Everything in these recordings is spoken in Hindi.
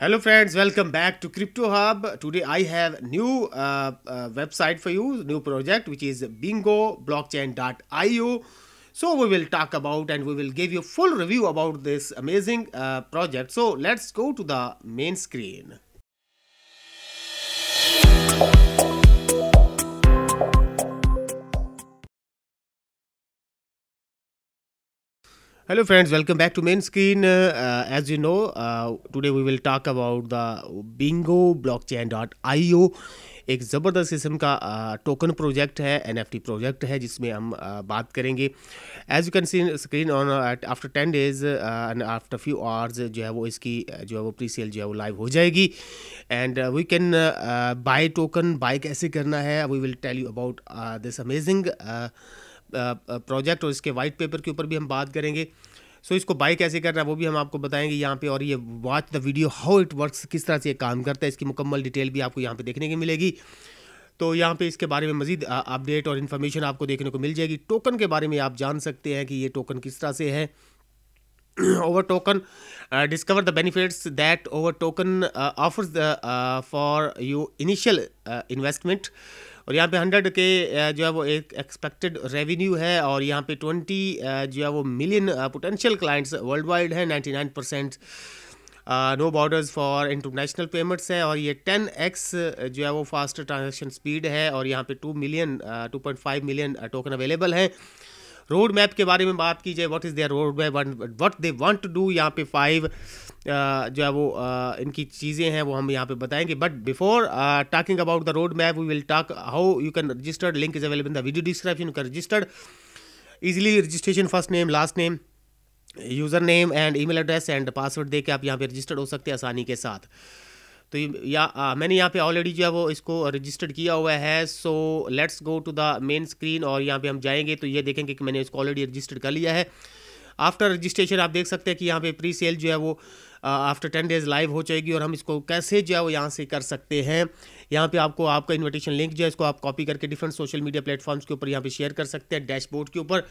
Hello friends, welcome back to Crypto Hub. Today I have new uh, uh, website for you, new project which is bingo blockchain.io. So we will talk about and we will give you full review about this amazing uh, project. So let's go to the main screen. Hello friends, welcome back to main screen. Uh, uh, as you know, uh, today we will talk about the Bingo Blockchain.io एक ज़बरदस्त किस्म का टोकन प्रोजेक्ट है एनएफटी प्रोजेक्ट है जिसमें हम uh, बात करेंगे। As you can see screen on after ten days and after few hours जो है वो इसकी जो है वो प्री सेल जो है वो लाइव हो जाएगी। And we can buy token buy कैसे करना है we will tell you about this amazing project और इसके वाइट पेपर के ऊपर भी हम बात करेंगे। सो इसको बाई कैसे करना है, वो भी हम आपको बताएँगे यहाँ पे। और ये watch the video how it works किस तरह से ये काम करता है, इसकी मुकम्मल डिटेल भी आपको यहाँ पे देखने की मिलेगी। तो यहाँ पे इसके बारे में मजीद अपडेट और इन्फॉर्मेशन आपको देखने को मिल जाएगी। टोकन के बारे में आप जान सकते हैं कि ये टोकन किस तरह से है। over token uh, discover the benefits that over token uh, offers the uh, for you initial uh, investment. और यहाँ पे हंड्रेड के जो है वो एक एक्सपेक्टेड रेवेन्यू है और यहाँ पे ट्वेंटी जो है वो million potential clients world wide है ninety nine percent no borders for international payments है और ये टेन एक्स जो है वो फास्ट ट्रांजेक्शन स्पीड है और यहाँ पे two million two point five million token available है। रोड मैप के बारे में बात की जाए what is their road map what they want to do यहाँ पे फाइव जो है वो इनकी चीज़ें हैं, वो हम यहाँ पे बताएँगे। But before talking about the road map we will talk how you can registered link is available in the video description can registered easily registration first name last name user name and email address and password दे के आप यहाँ पे रजिस्टर्ड हो सकते हैं आसानी के साथ। तो या आ, मैंने यहाँ पे ऑलरेडी जो है वो इसको रजिस्टर्ड किया हुआ है so let's go to the main screen और यहाँ पे हम जाएँगे तो ये देखेंगे कि मैंने इसको ऑलरेडी रजिस्टर्ड कर लिया है। आफ्टर रजिस्ट्रेशन आप देख सकते हैं कि यहाँ पे प्री सेल जो है वो आफ्टर टेन डेज़ लाइव हो जाएगी और हम इसको कैसे जो है वो यहाँ से कर सकते हैं। यहाँ पे आपको आपका इन्विटेशन लिंक जो है इसको आप कॉपी करके डिफरेंट सोशल मीडिया प्लेटफॉर्म्स के ऊपर यहाँ पे शेयर कर सकते हैं डैशबोर्ड के ऊपर।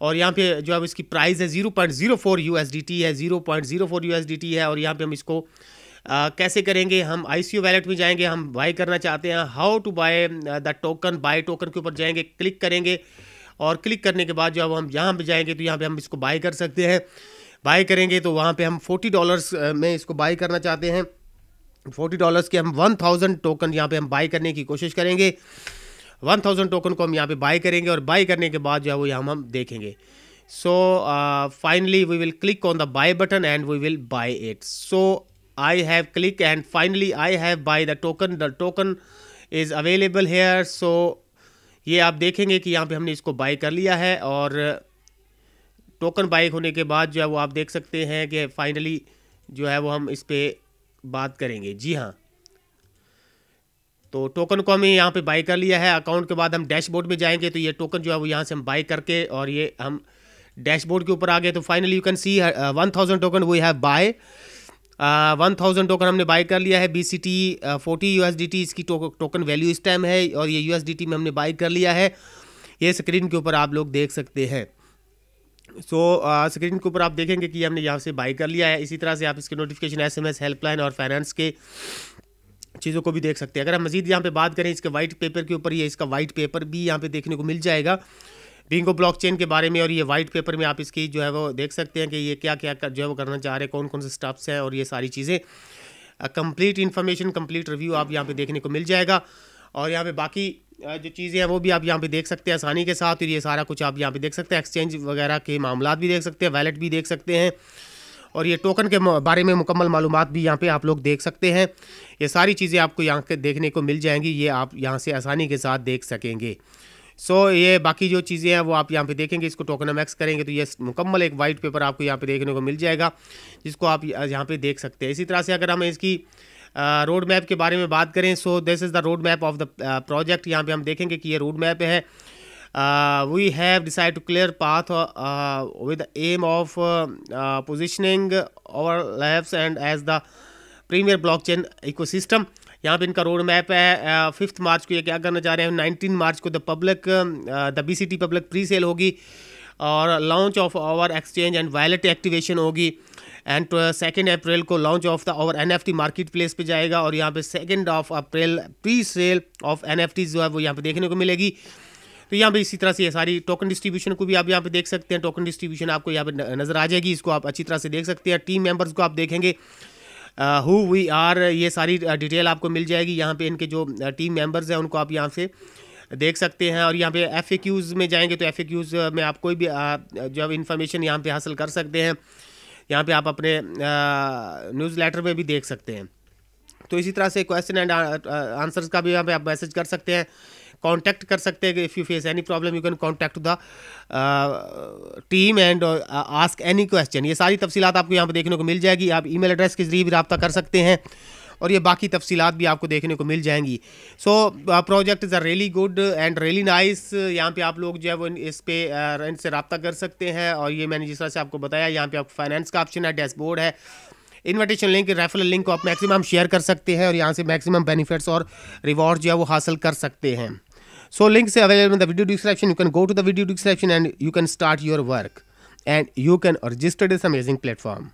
और यहाँ पे जो है इसकी प्राइस है zero point zero four U है zero point zero four U है और यहाँ पे हम इसको आ, कैसे करेंगे? हम आई सी वैलेट में जाएँगे हम बाय करना चाहते हैं। How to buy the token buy token के ऊपर जाएँगे क्लिक करेंगे। और क्लिक करने के बाद जब हम यहाँ पे जाएँगे तो यहाँ पे हम इसको बाय कर सकते हैं। बाय करेंगे तो वहाँ पे हम फोर्टी डॉलर्स में इसको बाय करना चाहते हैं। फोर्टी डॉलर्स के हम वन थाउज़ेंड टोकन यहाँ पे हम बाय करने की कोशिश करेंगे। वन थाउज़ेंड टोकन को हम यहाँ पे बाय करेंगे और बाय करने के बाद जो है वो यहाँ हम देखेंगे। So finally we will click on the buy button and we will buy it so I have click and finally I have buy the token the token is available here so ये आप देखेंगे कि यहाँ पे हमने इसको बाय कर लिया है और टोकन बाइक होने के बाद जो है वो आप देख सकते हैं कि फाइनली जो है वो हम इस पर बात करेंगे। जी हाँ। तो टोकन को हमें यहाँ पे बाई कर लिया है। अकाउंट के बाद हम डैशबोर्ड में जाएँगे तो ये टोकन जो है वो यहाँ से हम बाई करके और ये हम डैशबोर्ड के ऊपर आ गए। तो finally you can see one thousand token we have buy one thousand token हमने बाई कर लिया है B C T forty U S D T इसकी टोकन वैल्यू इस टाइम है, और ये यू एस डी टी में हमने बाई कर लिया है। ये स्क्रीन के ऊपर आप लोग देख सकते हैं। सो स्क्रीन के ऊपर आप देखेंगे कि हमने यहाँ से बाई कर लिया है। इसी तरह से आप इसके notification S M S helpline और फाइनेंस के चीज़ों को भी देख सकते हैं। अगर हम मजीद यहाँ पे बात करें, इसके वाइट पेपर के ऊपर, ये इसका वाइट पेपर भी यहाँ पे देखने को मिल जाएगा। बिंगो ब्लॉकचेन के बारे में और ये वाइट पेपर में आप इसकी जो है वो देख सकते हैं कि ये क्या क्या जो है वो करना चाह रहे हैं, कौन कौन से स्टेप्स हैं और ये सारी चीज़ें। कंप्लीट इन्फॉर्मेशन कंप्लीट रिव्यू आप यहाँ पे देखने को मिल जाएगा। और यहाँ पे बाकी जो चीज़ें हैं वो भी आप यहाँ पे देख सकते हैं आसानी के साथ और ये सारा कुछ आप यहाँ पे देख सकते हैं। एक्सचेंज वगैरह के मामला भी देख सकते हैं वैलेट भी देख सकते हैं। और ये टोकन के बारे में मुकम्मल मालूम भी यहाँ पे आप लोग देख सकते हैं। ये सारी चीज़ें आपको यहाँ देखने को मिल जाएँगी, ये आप यहाँ से आसानी के साथ देख सकेंगे। सो ये बाकी जो चीज़ें हैं, वो आप यहाँ पे देखेंगे, इसको टोकन मैक्स करेंगे तो ये मुकम्मल एक वाइट पेपर आपको यहाँ पे देखने को मिल जाएगा, जिसको आप यहाँ पे देख सकते हैं। इसी तरह से अगर हम इसकी रोड मैप के बारे में बात करें so this is the road map of the project यहाँ पे हम देखेंगे कि ये रोड मैप है we have decide to clear path with aim of positioning over labs and as the premier block blockchain ecosystem यहाँ पे इनका रोड मैप है फिफ्थ मार्च को ये क्या करना चाह रहे हैं? नाइनटीन मार्च को the public the B C T public pre sale होगी और launch of our exchange and wallet activation होगी। एंड सेकेंड अप्रैल को लॉन्च ऑफ़ द और N F T market place पे जाएगा और यहाँ पे second of April pre sale of N F T जो है वो यहाँ पे देखने को मिलेगी। तो यहाँ पे इसी तरह से सारी टोकन डिस्ट्रीब्यूशन को भी आप यहाँ पे देख सकते हैं। टोकन डिस्ट्रीब्यूशन आपको यहाँ पे नज़र आ जाएगी, इसको आप अच्छी तरह से देख सकते हैं। टीम मेंबर्स को आप देखेंगे। हु वी आर ये सारी डिटेल आपको मिल जाएगी। यहाँ पे इनके जो टीम मेंबर्स हैं, उनको आप यहाँ से देख सकते हैं और यहाँ पे एफ़ में जाएँगे तो एफ़ में आप कोई भी जो इन्फॉर्मेशन यहाँ पे हासिल कर सकते हैं, यहाँ पे आप अपने न्यूज़ लेटर में भी देख सकते हैं। तो इसी तरह से क्वेश्चन एंड आंसर्स का भी यहाँ पे आप मैसेज कर सकते हैं। कांटेक्ट कर सकते हैं if you face any problem you can contact the team and ask any question ये सारी तफसीलात आपको यहाँ पर देखने को मिल जाएगी। आप ईमेल एड्रेस के ज़रिए भी रबता कर सकते हैं और ये बाकी तफसीलात भी आपको देखने को मिल जाएँगी। So project is a really good and really nice यहाँ पे आप लोग जो है वो इस पे uh, इनसे रबता कर सकते हैं और ये मैंने जिस तरह से आपको बताया यहाँ पे आपको फाइनेंस का ऑप्शन है डैशबोर्ड है। इन्विटेशन लिंक रेफरल लिंक को आप मैक्सिमम शेयर कर सकते हैं और यहाँ से मैक्सिमम बेनिफिट्स और रिवॉर्ड जो है वो हासिल कर सकते हैं। So links available in the video description. You can go to the video description and you can start your work and you can register this amazing platform.